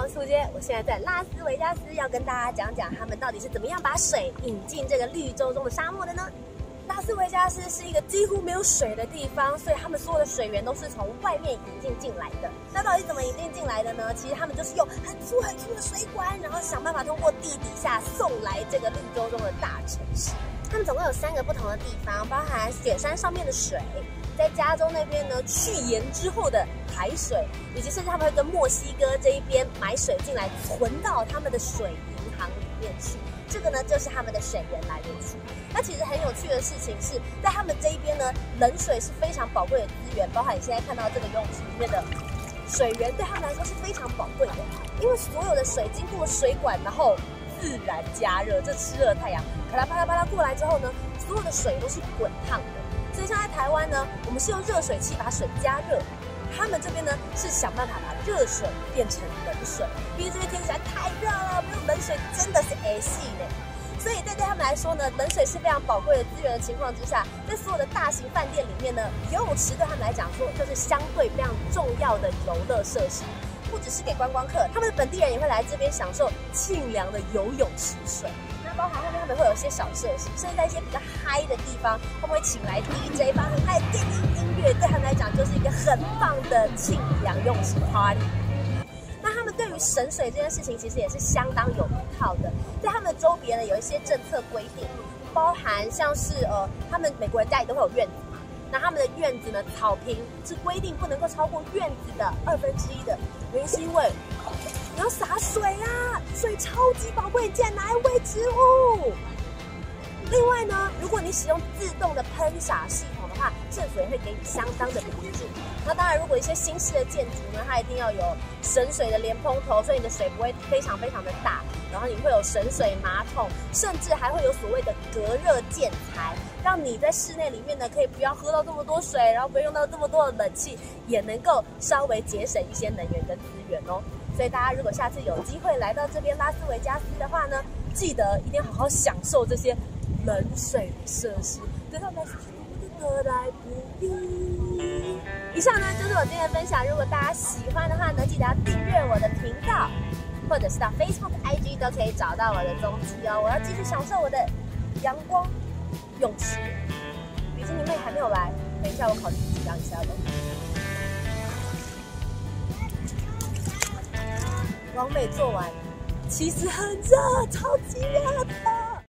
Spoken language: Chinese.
我是苏杰，我现在在拉斯维加斯，要跟大家讲讲他们到底是怎么样把水引进这个绿洲中的沙漠的呢？拉斯维加斯是一个几乎没有水的地方，所以他们所有的水源都是从外面引进进来的。那到底怎么引进进来的呢？其实他们就是用很粗很粗的水管，然后想办法通过地底下送来这个绿洲中的大城市。他们总共有三个不同的地方，包含雪山上面的水，在加州那边呢去盐之后的海水，以及甚至他们会跟墨西哥这一边买水进来，存到他们的水银行里面去。这个呢，就是他们的水源来源处。那其实很有趣的事情是在他们这一边呢，冷水是非常宝贵的资源，包含你现在看到这个游泳池里面的水源，对他们来说是非常宝贵的，因为所有的水经过水管，然后自然加热，这炽热太阳啪啦啪啦啪啦过来之后呢，所有的水都是滚烫的。所以像在台湾呢，我们是用热水器把水加热。他们这边呢是想办法把热水变成冷水，因为这边天气实在太热了，没有冷水真的是 A 系呢。所以在对他们来说呢，冷水是非常宝贵的资源的情况之下，在所有的大型饭店里面呢，游泳池对他们来讲说就是相对非常重要的游乐设施，不只是给观光客，他们的本地人也会来这边享受沁凉的游泳池水。那包含后面他们会有一些小设施，甚至在一些比较嗨的地方，会不会请来 DJ 放很嗨电音音乐？对他们来讲就是一个很棒的庆阳泳池 party。那他们对于省水这件事情，其实也是相当有一套的。在他们的周边呢，有一些政策规定，包含像是呃，他们美国人家里都会有院子，那他们的院子呢，草坪是规定不能够超过院子的二分之一的，原因是因为。要洒水啊！水超级宝贵，竟然拿来喂植物。另外呢，使用自动的喷洒系统的话，政府也会给你相当的补助。那当然，如果一些新式的建筑呢，它一定要有省水的连蓬头，所以你的水不会非常非常的大。然后你会有省水马桶，甚至还会有所谓的隔热建材，让你在室内里面呢，可以不要喝到这么多水，然后不用到这么多的冷气，也能够稍微节省一些能源跟资源哦。所以大家如果下次有机会来到这边拉斯维加斯的话呢，记得一定要好好享受这些冷水设施，对他们说得来不易。以上呢就是我今天的分享，如果大家喜欢的话呢，记得要订阅我的频道，或者是到 Facebook、IG 都可以找到我的踪迹哦。我要继续享受我的阳光泳池。比基尼妹还没有来，等一下我考虑自己当一下的。完美做完，其实很热，超级热的。